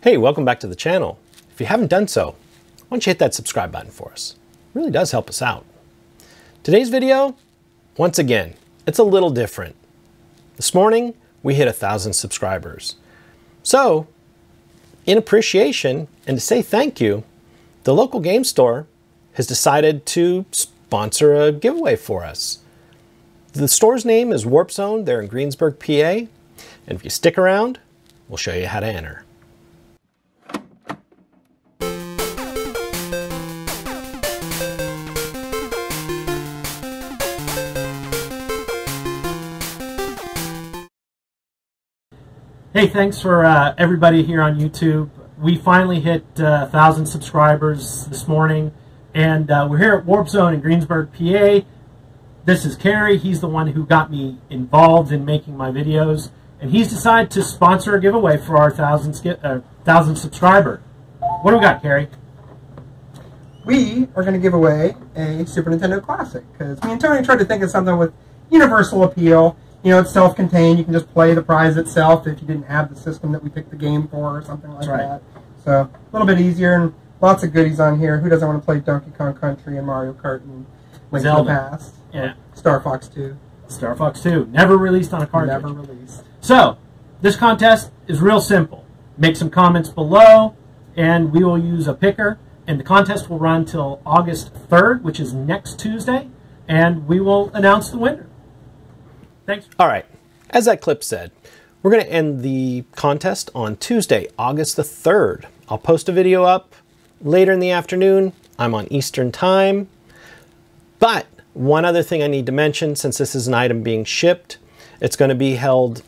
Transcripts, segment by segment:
Hey, welcome back to the channel. If you haven't done so, why don't you hit that subscribe button for us? It really does help us out. Today's video, once again, it's a little different. This morning, we hit a thousand subscribers. So, in appreciation and to say thank you, the local game store has decided to sponsor a giveaway for us. The store's name is Warp Zone. They're in Greensburg, PA. And if you stick around, we'll show you how to enter. Hey, thanks for uh, everybody here on YouTube. We finally hit uh, 1,000 subscribers this morning, and uh, we're here at Warp Zone in Greensburg, PA. This is Kerry. He's the one who got me involved in making my videos, and he's decided to sponsor a giveaway for our 1,000 uh, 1,000 subscriber. What do we got, Kerry? We are going to give away a Super Nintendo Classic, because me and Tony tried to think of something with universal appeal you know, it's self-contained. You can just play the prize itself if you didn't have the system that we picked the game for or something like right. that. So a little bit easier and lots of goodies on here. Who doesn't want to play Donkey Kong Country and Mario Kart and Link to the Past? Yeah. Star Fox 2. Star Fox 2. Never released on a cartridge. Never released. So, this contest is real simple. Make some comments below, and we will use a picker. And the contest will run till August 3rd, which is next Tuesday, and we will announce the winner. Thanks. All right. As that clip said, we're going to end the contest on Tuesday, August the 3rd. I'll post a video up later in the afternoon. I'm on Eastern Time. But one other thing I need to mention, since this is an item being shipped, it's going to be held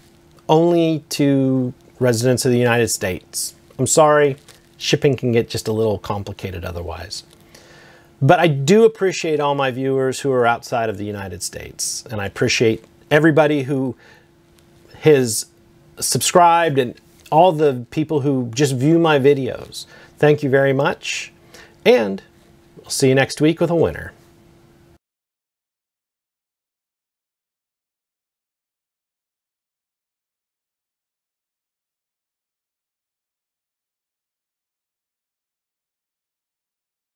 only to residents of the United States. I'm sorry, shipping can get just a little complicated otherwise. But I do appreciate all my viewers who are outside of the United States, and I appreciate everybody who has subscribed and all the people who just view my videos. Thank you very much, and I'll see you next week with a winner.